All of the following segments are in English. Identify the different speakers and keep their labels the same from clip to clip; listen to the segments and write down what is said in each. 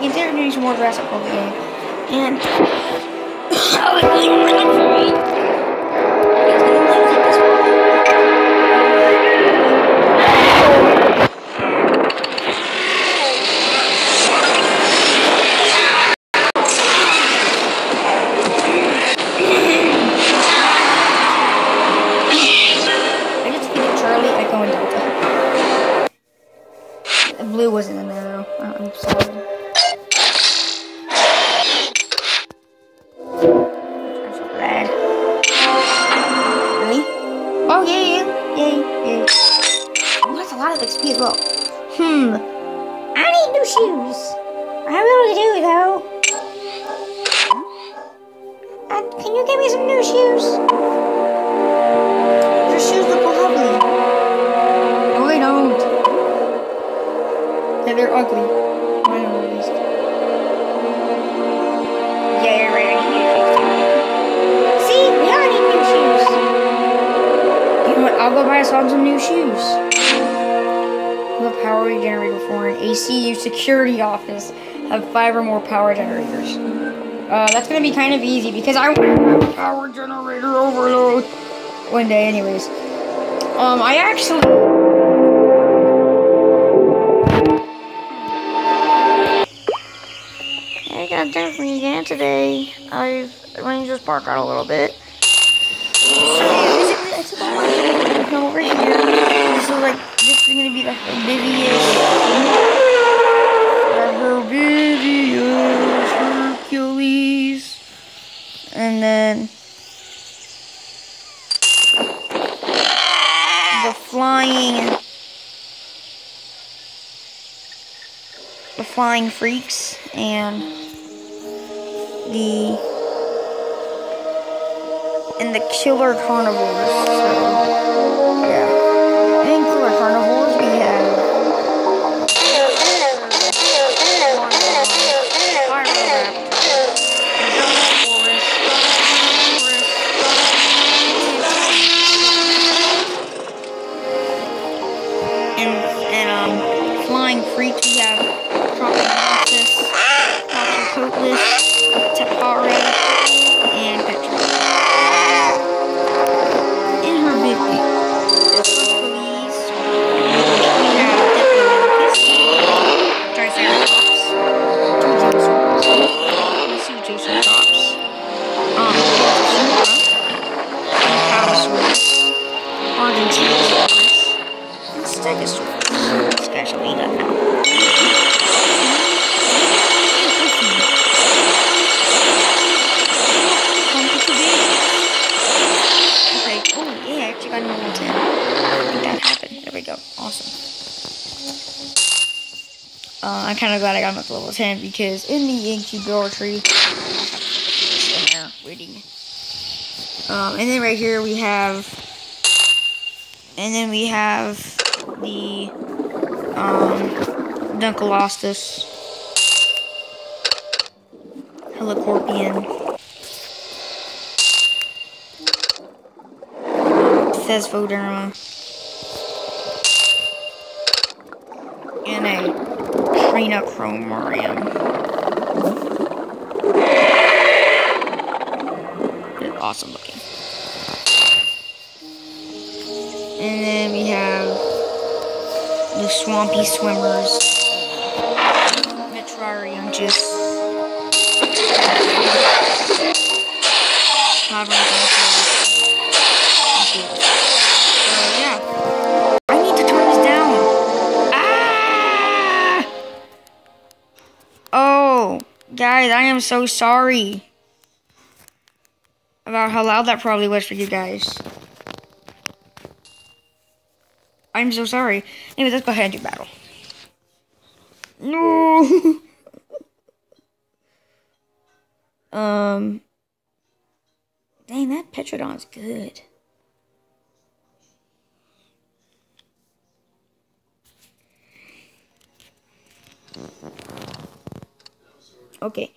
Speaker 1: consider doing some more Jurassic World game. And I That's a lot of XP as. Hmm. I need new shoes. I really do though. Uh, can you give me some new shoes? Your shoes look lovely. No, they don't. Yeah, they're ugly. I know at least. Yeah, you're right. I need new shoes. See, we all need new shoes. You know what? I'll go buy us all some new shoes. Power generator for an ACU security office have five or more power generators. Uh, that's gonna be kind of easy because I want a power generator overload one day, anyways. Um, I actually. I got dinner for you again today. I've to just park out a little bit. So, basically, I my come over here. This is like, this is gonna be the busiest. The busiest Hercules. And then. the flying the flying freaks and the and the killer carnivores. So yeah. Flying freaks. We have Tropeognathus, Toxocoatlus, Awesome. Uh, I'm kind of glad I got up to level 10 because in the incubator in there waiting. Um, and then right here we have and then we have the um, Dunkleosteus, Helicoprion, Thesvoderma, and a Crenochromarium. They're awesome looking. And then we have the swampy swimmers. Metrarium juice. Guys, I am so sorry about how loud that probably was for you guys. I'm so sorry. Anyway, let's go ahead and do battle. No. um. Dang, that Petrodon's good. Okay.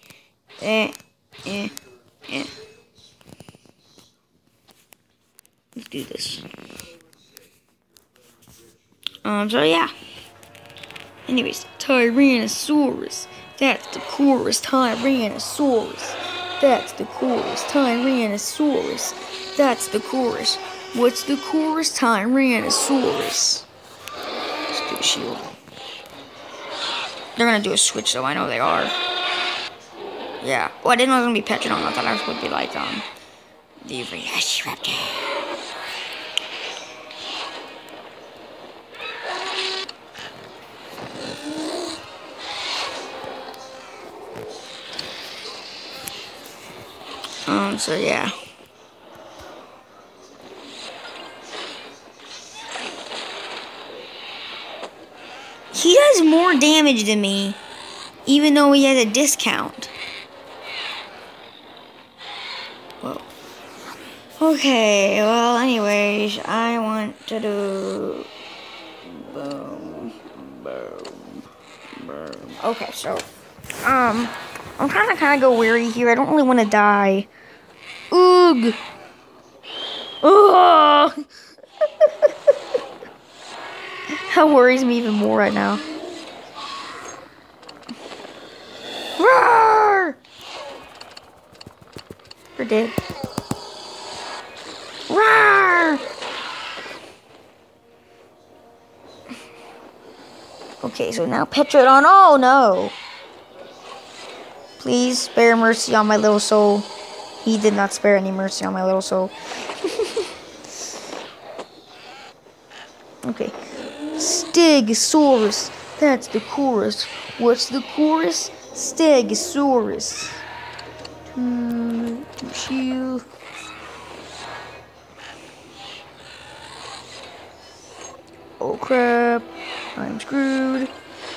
Speaker 1: Eh, eh, eh. Let's do this. Um, so yeah. Anyways, Tyrannosaurus, That's the chorus Tyrannosaurus. That's the chorus Tyrannosaurus. That's the chorus. What's the chorus Tyrannosaurus? Let's do shield. They're gonna do a switch though, I know they are. Yeah. Well, I didn't know it was gonna be Petrodon. I thought I was gonna be like, um, the Velociraptor. Um, so yeah. He does more damage than me, even though he has a discount. Okay, well, anyways, I want to do. Boom, boom, boom. Okay, so, um, I'm trying to kind of go weary here. I don't really want to die. Oog! Ugh! that worries me even more right now. Roar! You're dead. Okay, so now Petrodon. Oh no! Please spare mercy on my little soul. He did not spare any mercy on my little soul. okay. Stegosaurus. That's the chorus. What's the chorus? Stegosaurus. Hmm, to Oh crap. I'm screwed.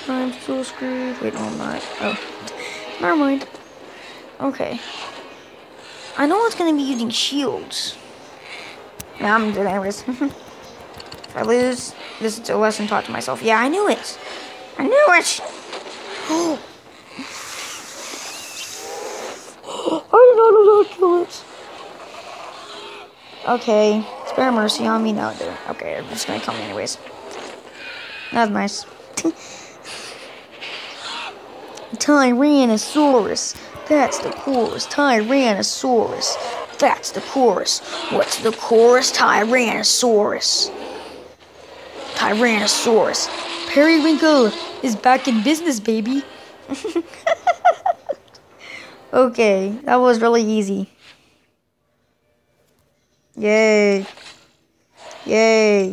Speaker 1: I'm so screwed. Wait, no, I'm not. Oh. Never mind. Okay. I know it's gonna be using shields. Yeah, I'm doing anyways. if I lose, this is a lesson taught to myself. Yeah, I knew it. I knew it. I did not know how to kill it. Okay, spare mercy on me. No, dude. Okay, I'm just gonna kill me anyways. That's nice. Tyrannosaurus. That's the chorus. Tyrannosaurus. That's the chorus. What's the chorus? Tyrannosaurus. Tyrannosaurus. Periwinkle is back in business, baby. okay, that was really easy. Yay. Yay.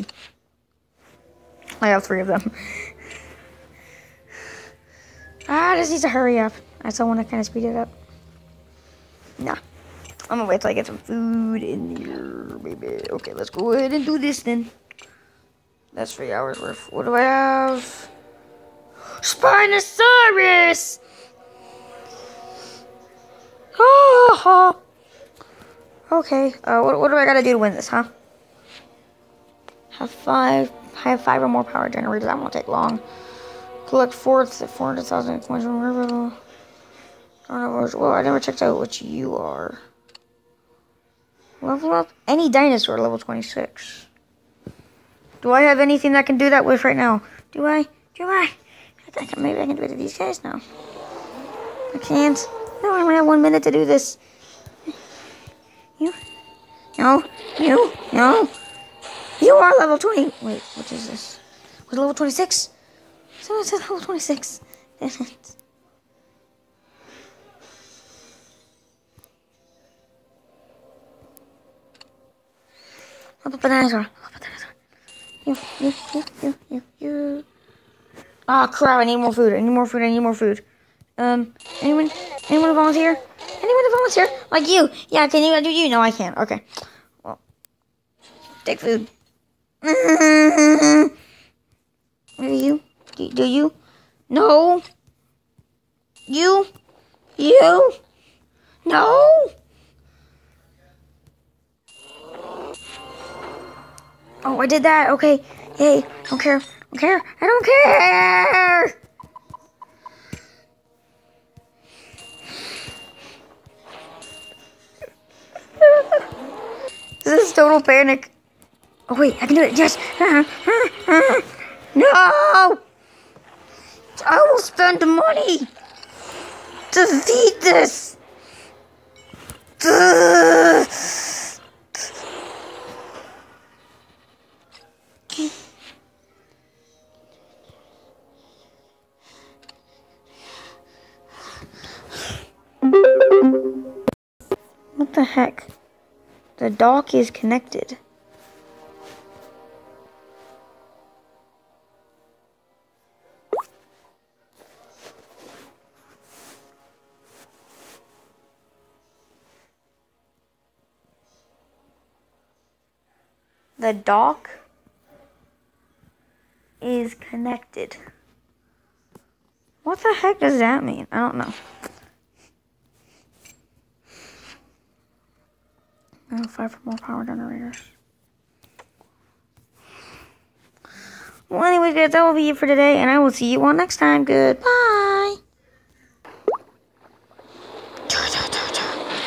Speaker 1: I have three of them. ah, just needs to hurry up. I still want to kind of speed it up. Nah. I'm gonna wait till I get some food in here, baby. Okay, let's go ahead and do this then. That's three hours worth. What do I have? Spinosaurus! Oh, okay, uh, what, what do I gotta do to win this, huh? Have five, have five or more power generators. That won't take long. Collect fourths at 400,000 coins from River. Well, I never checked out what you are. Level up any dinosaur, level 26. Do I have anything that can do that with right now? Do I? Do I? I can, maybe I can do it to these guys now. I can't. No, I only have one minute to do this. You? No. You? No. You are level 20. Wait, what is this? Was level 26? Someone said level 26. Damn it. Level dinosaur. Level dinosaur. You, you, you, you, you, you. Oh crap, I need more food. I need more food. I need more food. Um, anyone, anyone volunteer? Anyone volunteer? Like you. Yeah, can you do you? No, I can't. Okay. Well, take food. Mm-hmm. Do you? Do, do you? No. You? You? No? Oh, I did that. Okay. Yay. Don't care. Don't care. I don't care. this is total panic. Oh wait, I can do it. Yes. No. I will spend the money. defeat this. What the heck? The dock is connected. The dock is connected. What the heck does that mean? I don't know. I'll fight for more power generators. Well, anyways, guys, that will be it for today, and I will see you all next time. Goodbye.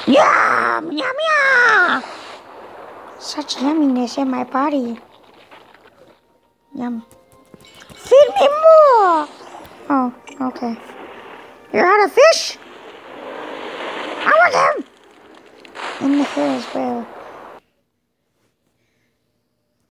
Speaker 1: Yum, yum, yum. Such yumminess in my body. Yum. Feed me more. Oh, okay. You're out of fish? I want them. In the hair as well.